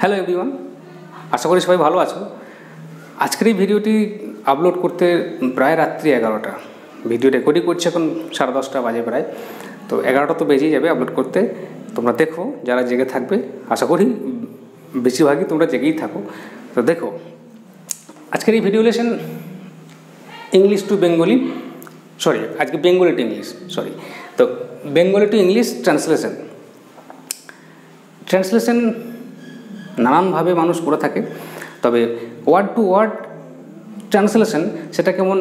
Hello everyone আশা করি সবাই ভালো আছো। আজকের এই ভিডিওটি আপলোড করতে প্রায় রাত্রি এগারোটা। ভিডিও রেকর্ডিং করছে এখন সাড়ে দশটা বাজে প্রায়। তো এগারোটা তো বেজেই যাবে আপলোড করতে। তোমরা দেখো, যারা জেগে থাকবে, আশা করি বেশিরভাগই তোমরা জেগেই থাকো। তো দেখো, আজকের এই video lesson English to Bengali sorry আজকে বেঙ্গলি টু ইংলিশ সরি তো Bengali to English translation translation নানানভাবে মানুষ করে থাকে। তবে ওয়ার্ড টু ওয়ার্ড ট্রান্সলেশন সেটা কেমন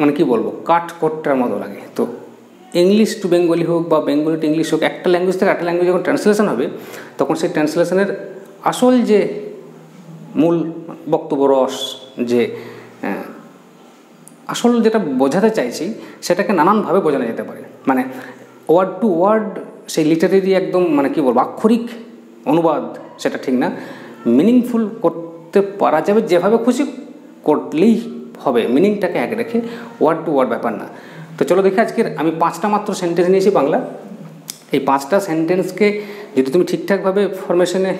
মানে কি বলব, কাঠ কোটটার মতো লাগে। তো ইংলিশ টু বেঙ্গলি হোক বা বেঙ্গলি টু ইংলিশ হোক, একটা ল্যাঙ্গুয়েজ থেকে একটা ল্যাঙ্গুয়েজ যখন ট্রান্সলেশন হবে, তখন সেই ট্রান্সলেশনের আসল যে মূল বক্তব্য, রস, যে আসল যেটা বোঝাতে চাইছি, সেটাকে নানানভাবে বোঝানো যেতে পারে। মানে ওয়ার্ড টু ওয়ার্ড সেই লিটারেরি একদম মানে কী বলব, আক্ষরিক অনুবাদ সেটা ঠিক না। মিনিংফুল করতে পারা যাবে, যেভাবে খুশি করলেই হবে। মিনিংটাকে এক রেখে ওয়ার্ড টু ওয়ার্ড ব্যাপার না। তো চলো দেখি আজকের, আমি পাঁচটা মাত্র সেন্টেন্স নিয়েছি বাংলা। এই পাঁচটা সেন্টেন্সকে যদি তুমি ঠিকঠাকভাবে ফরমেশনে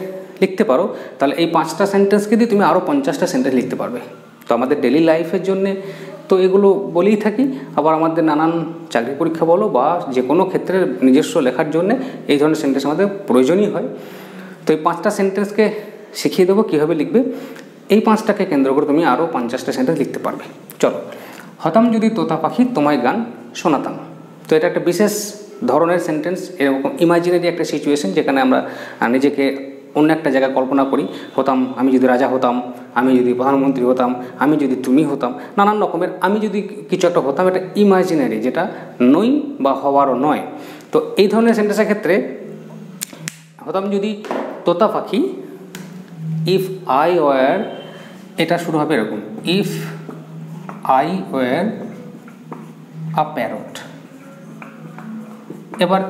লিখতে পারো, তাহলে এই পাঁচটা সেন্টেন্সকে দিয়ে তুমি আরও পঞ্চাশটা সেন্টেন্স লিখতে পারবে। তো আমাদের ডেলি লাইফের জন্যে তো এগুলো বলেই থাকি। আবার আমাদের নানান চাকরি পরীক্ষা বলো বা যে কোনো ক্ষেত্রে নিজস্ব লেখার জন্য এই ধরনের সেন্টেন্স আমাদের প্রয়োজনই হয়। তো এই পাঁচটা সেন্টেন্সকে শিখিয়ে দেবো, কীভাবে লিখবে? এই পাঁচটাকে কেন্দ্র করে তুমি আরও পঞ্চাশটা সেন্টেন্স লিখতে পারবে। চলো। হতাম যদি তোতা পাখি, তোমায় গান শোনাতাম। তো এটা একটা বিশেষ ধরনের সেন্টেন্স এরকম ইমাজিনারি একটা সিচুয়েশন যেখানে আমরা নিজেকে অন্য একটা জায়গায় কল্পনা করি। হতাম, আমি যদি রাজা হতাম, আমি যদি প্রধানমন্ত্রী হতাম, আমি যদি তুমি হতাম, নানান রকমের, আমি যদি কিছু একটা হতাম, এটা ইমাজিনারি যেটা নই বা হওয়ারও নয়। তো এই ধরনের সেন্টেন্সের ক্ষেত্রে, হতাম যদি তোতা পাখি ইফ আই ওয়ার এটা শুরু হবে এরকম if I were a parrot এবার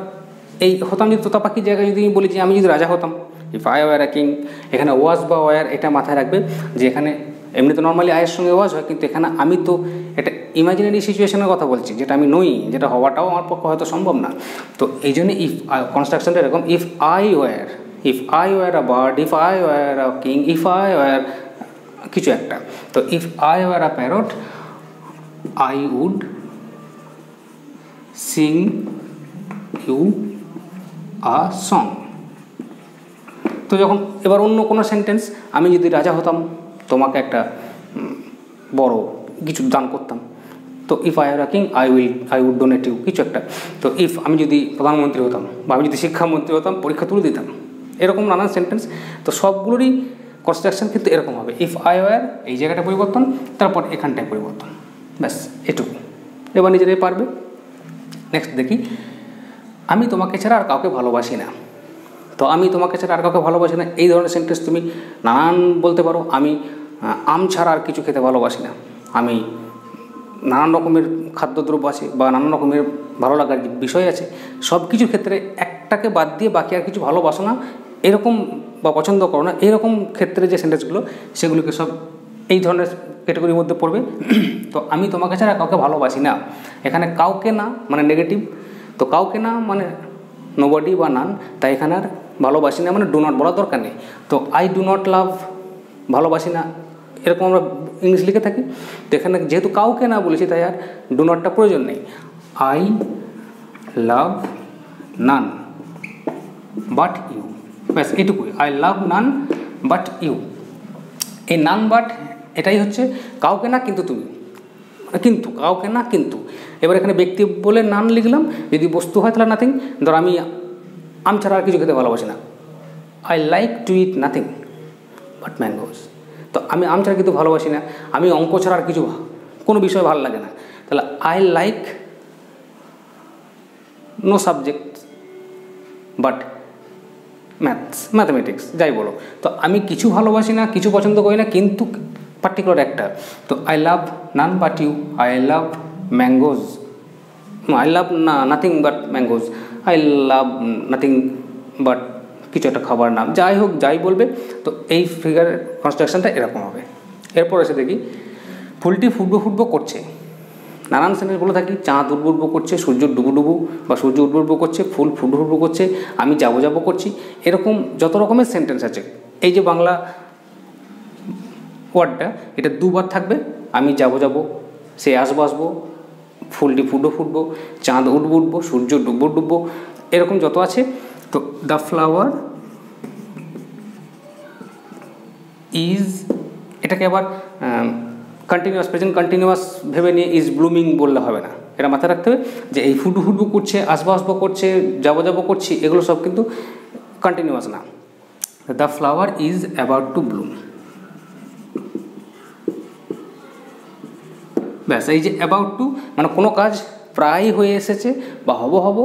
এই হতাম যদি তোতা পাখির জায়গায় যদি বলি যে আমি যদি রাজা হতাম if I were a king এখানে ওয়াজ বা ওয়ার এটা মাথায় রাখবে যে এখানে এমনি তো নর্মালি আয়ের সঙ্গে ওয়াজ হয়, কিন্তু এখানে আমি তো এটা ইমাজিনারি সিচুয়েশনের কথা বলছি, যেটা আমি নই, যেটা হওয়াটাও আমার পক্ষে হয়তো সম্ভব না। তো এই জন্য ইফ কনস্ট্রাকশনটা এরকম if I were if I were a bird if I were a king if I were কিছু একটা। তো if I were a parrot I would sing you a song তো যখন এবার অন্য কোনো সেন্টেন্স আমি যদি রাজা হতাম, তোমাকে একটা বড় কিছু দান করতাম। তো if I are king I will I would donate you কিছু একটা। তো ইফ আমি যদি প্রধানমন্ত্রী হতাম বা আমি যদি শিক্ষামন্ত্রী হতাম, পরীক্ষা তুলে দিতাম। এরকম নানান সেন্টেন্স তো সবগুলোরই কনস্ট্রাকশন কিন্তু এরকম হবে। ইফ আই ওয়ার এই জায়গাটা পরিবর্তন, তারপর এখানটায় পরিবর্তন। ব্যাস, এটুকু। এবার নিজেরাই পারবে। নেক্সট দেখি। আমি তোমাকে ছাড়া আর কাউকে ভালোবাসি না। তো আমি তোমাকে ছাড়া আর কাউকে ভালোবাসি না, এই ধরনের সেন্টেন্স তুমি নানান বলতে পারো। আমি আম ছাড়া আর কিছু খেতে ভালোবাসি না। আমি নানান রকমের খাদ্যদ্রব্য আছে বা নানান রকমের ভালো লাগার বিষয় আছে সব কিছুর ক্ষেত্রে একটাকে বাদ দিয়ে বাকি আর কিছু ভালোবাসো না। এরকম বা পছন্দ করো না, এরকম ক্ষেত্রে যে সেন্টেন্সগুলো সেগুলোকে সব এই ধরনের ক্যাটাগরির মধ্যে পড়বে। তো আমি তোমাকে ছাড়া কাউকে ভালোবাসি না। এখানে কাউকে না মানে নেগেটিভ তো কাউকে না মানে নোবডি বা নান তাই এখানে আর ভালোবাসি না মানে ডু নট বলার দরকার নেই। তো আই ডু নট লাভ ভালোবাসি না, এরকম আমরা ইংলিশ লিখে থাকি। তো এখানে যেহেতু কাউকে না বলেছি, তাই আর ডু নটটা প্রয়োজন নেই। I love none but you ব্যাস এটুকুই I love none but you এই নান বাট এটাই হচ্ছে কাউকে না কিন্তু তুমি। কিন্তু, কাউকে না কিন্তু। এবার এখানে ব্যক্তি বলে নান লিখলাম। যদি বস্তু হয় তাহলে নাথিং ধর আমি আম ছাড়া আর কিছু খেতে ভালোবাসি না। I like to eat nothing but mangoes তো আমি আম ছাড়া কিন্তু ভালোবাসি না। আমি অঙ্ক ছাড়া আর কিছু কোনো বিষয় ভালো লাগে না। তাহলে I like no subject but maths mathematics যাই বলো। তো আমি কিছু ভালোবাসি না, কিছু পছন্দ করি না, কিন্তু পার্টিকুলার একটা। তো I love none but you I love mangoes I love না nothing but mangoes I love nothing but কিছু একটা খাবার নাম। যাই হোক, যাই বলবে, তো এই ফিগারের কনস্ট্রাকশনটা এরকম হবে। এরপর এসে দেখি, ফুলটি ফুটবো ফুটবো করছে। নানান সেন্টেন্স বলে থাকি, চাঁদ উদ্বুর্ব করছে, সূর্য ডুবু ডুবু বা সূর্য উদ্বুর্ব করছে, ফুল ফুটবুর্ব করছে, আমি যাব যাব করছি। এরকম যত রকমের সেন্টেন্স আছে, এই যে বাংলা ওয়ার্ডটা এটা দুবার থাকবে, আমি যাব যাব, সে আসব আসব, ফুলটি ফুটবো ফুটবো, চাঁদ উঠবো উঠবো, সূর্য ডুববো ডুববো এরকম যত আছে, তো দ্য ফ্লাওয়ার ইজ এটাকে আবার কন্টিনিউয়াস প্রেজেন্ট কন্টিনিউয়াস ভেবে নিয়ে ইজ ব্লুমিং বললে হবে না। এটা মাথায় রাখতে হবে যে এই ফুটু ফুটবু করছে, আসব আসব করছে, যাব যাব করছি, এগুলো সব কিন্তু কন্টিনিউয়াস না। The flower is about to bloom ব্যাস, এই যে অ্যাবাউট টু মানে কোনো কাজ প্রায় হয়ে এসেছে বা হব হব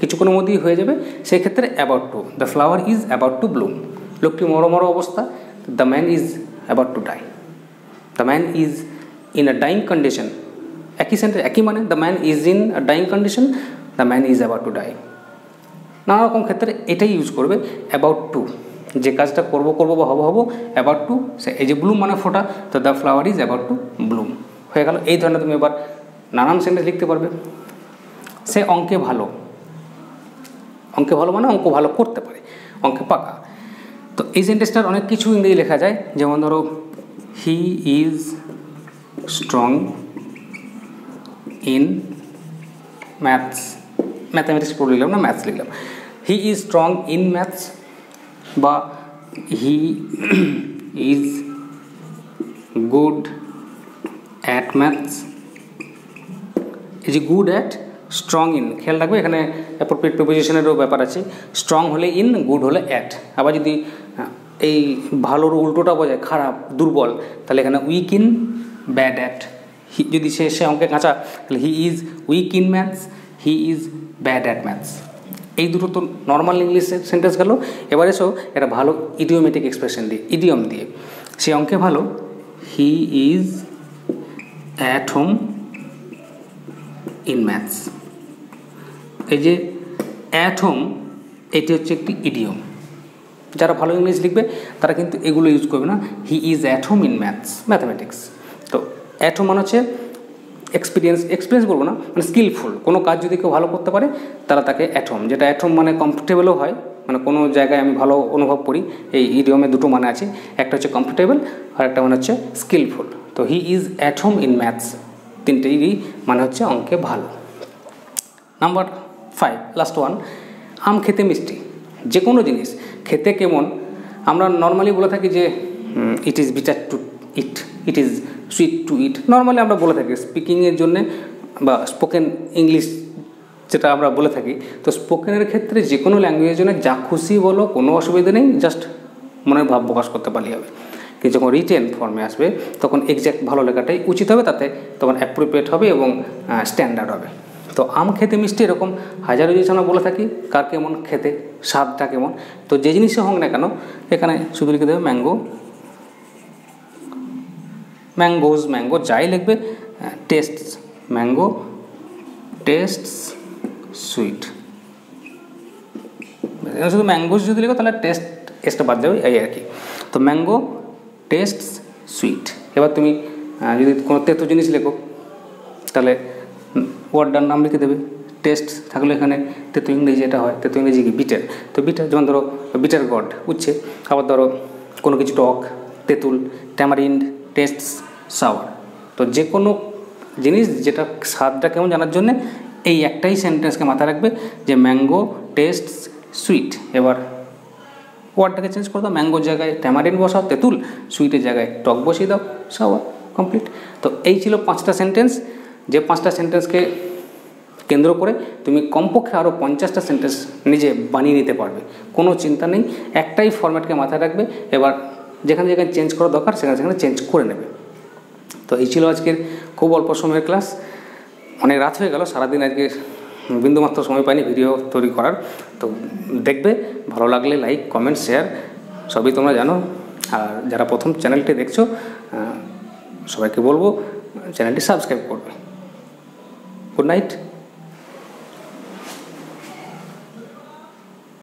কিছুক্ষণের মধ্যেই হয়ে যাবে সেই ক্ষেত্রে about to the flower is about to bloom লোকটি মরো মরো অবস্থা the man is about to die the man is in a dying condition একই সেন্টেন্স একই মানে the man is in a dying condition the man is about to die নানা রকম ক্ষেত্রে এটাই ইউজ করবে অ্যাবাউট টু যে কাজটা করব করব বা হব হব অ্যাবাউট টু সে এই যে ব্লুম মানে ফোটা, তো the flower is about to bloom হয়ে গেল, এই ধরনের তুমি এবার নানান সেন্টেন্স লিখতে পারবে। সে অঙ্কে ভালো। অঙ্কে ভালো মানে অঙ্ক ভালো করতে পারে, অঙ্কে পাকা। তো এই সেন্টেন্সটার অনেক কিছু ইংরেজি লেখা যায়, যেমন ধরো he is strong in maths mathematics পড়ে লিখলাম না ম্যাথস লিখলাম। He is strong in maths বা he is good at maths এই যে গুড অ্যাট স্ট্রং ইন খেয়াল রাখবে, এখানে অ্যাপ্রোপ্রিয়েট প্রিপোজিশনেরও ব্যাপার আছে। স্ট্রং হলে ইন গুড হলে অ্যাট আবার যদি এই ভালোর উল্টোটা বোঝায়, খারাপ, দুর্বল, তাহলে এখানে weak in bad at he যদি সে সে অঙ্কে কাঁচা তাহলে he is weak in maths he is bad at maths এই দুটো তো নর্মাল ইংলিশের সেন্টেন্স গেল। এবার এসো এটা ভালো ইডিওমেটিক এক্সপ্রেশন দিয়ে ইডিয়ম দিয়ে। সে অঙ্কে ভালো he is at home in maths এই যে অ্যাট হোম এটি হচ্ছে একটি ইডিয়ম যারা ভালো ইংলিশ লিখবে, তারা কিন্তু এগুলো ইউজ করবে না। He is at home in maths mathematics তো অ্যাট হোম মানে হচ্ছে এক্সপিরিয়েন্স এক্সপিরিয়েন্স করব না মানে স্কিলফুল কোনো কাজ যদি কেউ ভালো করতে পারে, তারা তাকে অ্যাট হোম যেটা অ্যাট হোম মানে কমফোর্টেবলও হয় মানে কোনো জায়গায় আমি ভালো অনুভব করি, এই ইডিয়মে দুটো মানে আছে, একটা হচ্ছে কমফোর্টেবল আর একটা মানে হচ্ছে স্কিলফুল তো he is at home in maths তিনটেই মানে হচ্ছে অঙ্কে ভালো। নাম্বার ফাইভ লাস্ট ওয়ান আম খেতে মিষ্টি। যে কোনো জিনিস খেতে কেমন, আমরা নর্মালি বলে থাকি যে it is bitter to eat it is sweet to eat normally আমরা বলে থাকি স্পিকিংয়ের জন্যে বা স্পোকেন ইংলিশ যেটা আমরা বলে থাকি। তো স্পোকেনের ক্ষেত্রে যে কোনো ল্যাঙ্গুয়েজের জন্য যা খুশি বলো, কোনো অসুবিধা নেই জাস্ট মনের ভাব প্রকাশ করতে পারলেই হবে। কিন্তু যখন রিটেন ফর্মে আসবে, তখন এক্স্যাক্ট ভালো লেখাটাই উচিত হবে, তাতে তখন অ্যাপ্রোপ্রিয়েট হবে এবং স্ট্যান্ডার্ড হবে। তো আম খেতে মিষ্টি এরকম হাজারো জিনিস আমরা বলে থাকি, কার কেমন খেতে? স্বাদটা কেমন? তো যে জিনিসে হোক না কেন, এখানে শুধু লিখে দেবে ম্যাঙ্গো ম্যাঙ্গোজ ম্যাঙ্গো যাই লিখবে টেস্ট ম্যাঙ্গো টেস্ট সুইট শুধু ম্যাঙ্গোজ যদি লিখো, তাহলে টেস্ট এসটা বাদ যাবে এই আর কি। তো ম্যাঙ্গো টেস্ট সুইট এবার তুমি যদি কোনো তেতো জিনিস লেখো, তাহলে ওয়ার্ডটার নাম লিখে দেবে। টেস্ট থাকলে এখানে, তেতো ইংরেজি এটা হয়, তেতো ইংরেজি কি? বিটার তো বিটার যেমন ধরো বিটার গড উচ্ছে আবার ধরো, কোনো কিছু টক, তেঁতুল ট্যামারিন্ড টেস্ট সাওয়ার তো যে কোনো জিনিস যেটা স্বাদটা কেমন জানার জন্যে, এই একটাই সেন্টেন্সকে মাথায় রাখবে যে ম্যাঙ্গো টেস্ট সুইট এবার ওয়ার্ডটাকে চেঞ্জ করে দাও ম্যাঙ্গোর জায়গায় ট্যামারিন বসাও, তেঁতুল সুইটের জায়গায় টক বসিয়ে দাও সাওয়ার কমপ্লিট তো এই ছিল পাঁচটা সেন্টেন্স যে পাঁচটা সেন্টেন্সকে কেন্দ্র করে তুমি কমপক্ষে আরও পঞ্চাশটা সেন্টেন্স নিজে বানিয়ে নিতে পারবে। কোনো চিন্তা নেই, একটাই ফরম্যাটকে মাথায় রাখবে, এবার যেখানে যেখানে চেঞ্জ করা দরকার, সেখানে সেখানে চেঞ্জ করে নেবে। তো এই ছিল আজকের খুব অল্প সময়ের ক্লাস অনেক রাত হয়ে গেল, সারাদিন আজকে বিন্দুমাত্র সময় পাইনি ভিডিও তৈরি করার। তো দেখবে, ভালো লাগলে লাইক কমেন্ট শেয়ার সবই তোমরা জানো। আর যারা প্রথম চ্যানেলটি দেখছ সবাইকে বলব চ্যানেলটি সাবস্ক্রাইব করবে। Good night